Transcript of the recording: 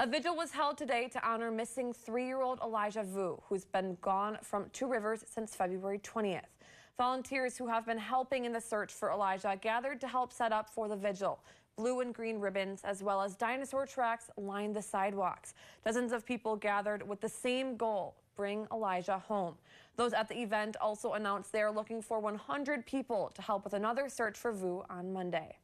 A vigil was held today to honor missing three-year-old Elijah Vue, who's been gone from Two Rivers since February 20th. Volunteers who have been helping in the search for Elijah gathered to help set up for the vigil. Blue and green ribbons, as well as dinosaur tracks, lined the sidewalks. Dozens of people gathered with the same goal bring Elijah home. Those at the event also announced they are looking for 100 people to help with another search for Vue on Monday.